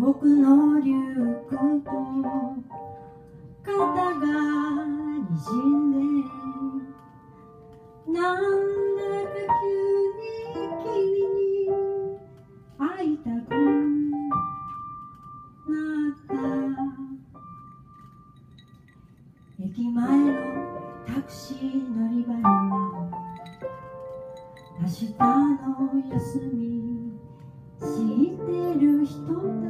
僕のリュックと肩がにじんでなんだか急に君に会いたくなった駅前のタクシー乗り場に明日の休み知ってる人だ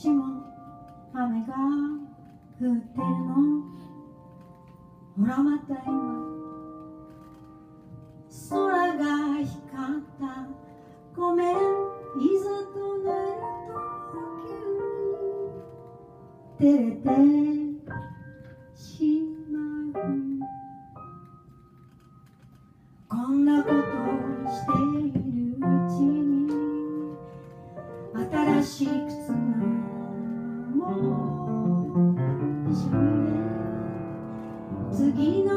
ちも雨が降ってるの。ほらまた今空が光った。ごめん。いざとなると急に。照れて。次の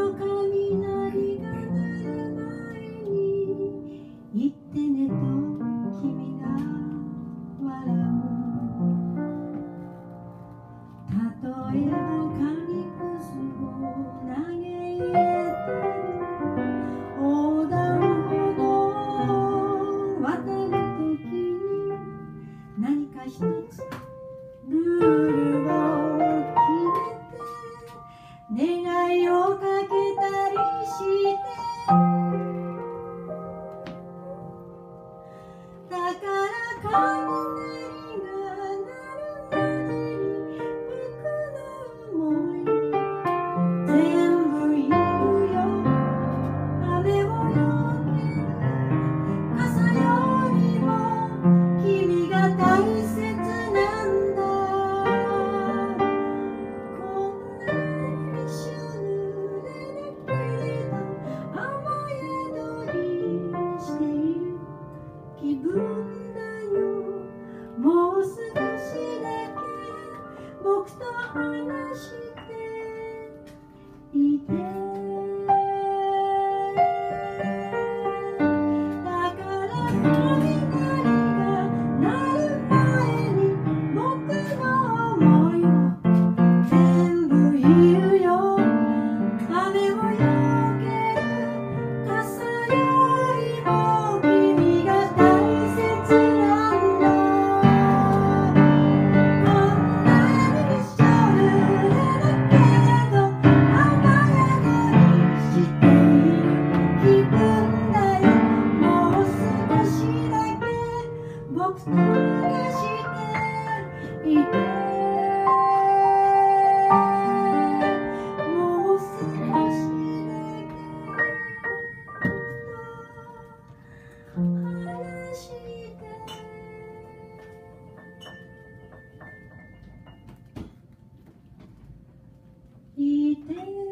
everything